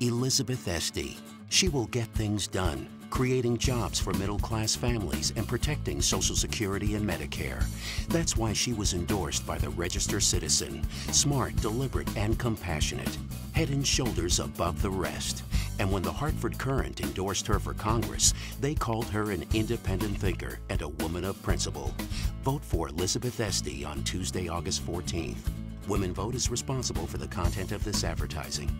Elizabeth Esty. She will get things done, creating jobs for middle class families and protecting Social Security and Medicare. That's why she was endorsed by the Register Citizen. Smart, deliberate, and compassionate. Head and shoulders above the rest. And when the Hartford Courant endorsed her for Congress, they called her an independent thinker and a woman of principle. Vote for Elizabeth Esty on Tuesday, August 14th. Women Vote is responsible for the content of this advertising.